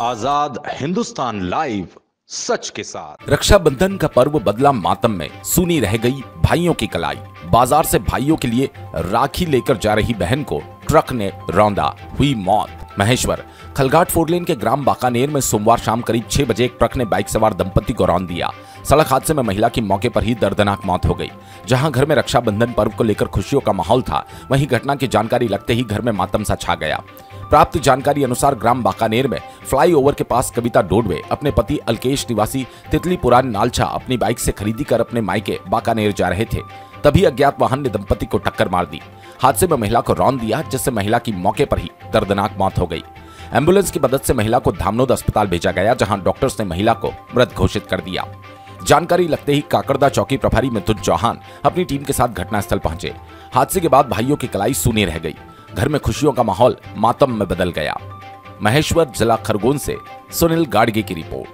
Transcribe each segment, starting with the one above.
आज़ाद Hindustan live सच के साथ। रक्षाबंधन का पर्व बदला मातम में सुनी रह गई भाइयों की कलाई। बाज़ार से भाइयों के लिए राखी लेकर जा रही बहन को ट्रक ने रौंदा, हुई मौत। महेश्वर खलघाट फोरलेन के ग्राम बाकानेर में सोमवार शाम करीब छह बजे एक ट्रक ने बाइक सवार दंपति को रौंद दिया। सड़क हादसे में महिला की मौके पर ही दर्दनाक मौत हो गई। जहाँ घर में रक्षाबंधन पर्व को लेकर खुशियों का माहौल था, वहीं घटना की जानकारी लगते ही घर में मातम सा छा गया। प्राप्त जानकारी अनुसार ग्राम बाकानेर में फ्लाईओवर के पास कविता डोडवे, अपने पति अल्केश निवासी तितली पुरान नालछा अपनी बाइक से खरीदी कर अपने मायके बाकानेर जा रहे थे। तभी अज्ञात वाहन ने दंपति को टक्कर मार दी। हादसे में महिला को रौन दिया, जिससे महिला की मौके पर ही दर्दनाक मौत हो गई। एंबुलेंस की मदद से महिला को धामनोद अस्पताल भेजा गया, जहाँ डॉक्टर्स ने महिला को मृत घोषित कर दिया। जानकारी लगते ही काकड़दा चौकी प्रभारी मिथुन चौहान अपनी टीम के साथ घटनास्थल पहुँचे। हादसे के बाद भाइयों की कलाई सुनी रह गई। घर में खुशियों का माहौल मातम में बदल गया। महेश्वर जिला खरगोन से सुनील गाड़गे की रिपोर्ट।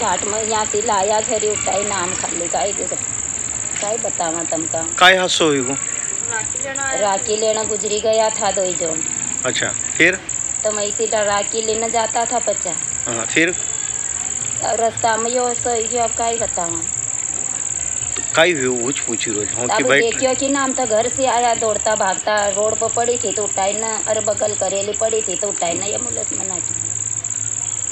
घाट मग यासी लाया घरी उठाई नाम खाली ग- काय बतावा तुमका काय हादसा हुई को राखी लेना गुजरी गया था दो जो अच्छा फिर? तो मैं इसी तरह राखी लेने जाता था बच्चा। हाँ फिर? रास्ता में यो सो यो अब काय बतावा काई भी पूछ पूछी रोज. हो कि भाई देखियो कि नाम तो घर से आया दौड़ता भागता रोड पर पड़ी थी तो उठाई ना अरे बगल करेली पड़ी थी तो उठाई ना एंबुलेंस मना की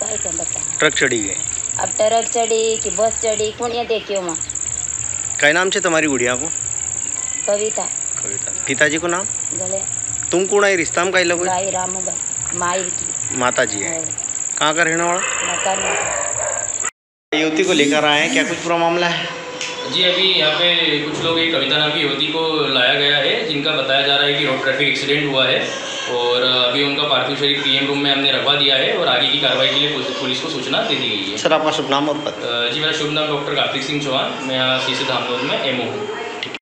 काई का बता? ट्रक चढ़ी गई। अब ट्रक चढ़ी कि बस चढ़ी कौन ये देखियो माँ? काय नाम छे तुम्हारी गुड़िया को? कविता। कविता। पिताजी को नाम? गले। तुम कौन है? रिश्ता में काई? लगो भाई रामू भाई माई की। माता जी है। हाँ। कहाँ का रहने वाला? मकान युवती को लेकर आए हैं क्या कुछ पूरा मामला है? जी अभी यहाँ पे कुछ लोग एक कविता नाम की युवती को लाया गया है जिनका बताया जा रहा है कि रोड ट्रैफ़िक एक्सीडेंट हुआ है और अभी उनका पार्थिव शरीर पीएम रूम में हमने रखवा दिया है और आगे की कार्रवाई के लिए पुलिस- को सूचना दे दी गई है। सर आपका शुभ नाम और पता जी मेरा शुभ नाम डॉक्टर कार्तिक सिंह चौहान मैं यहाँ सी सी धामनोद में एमओ हूँ।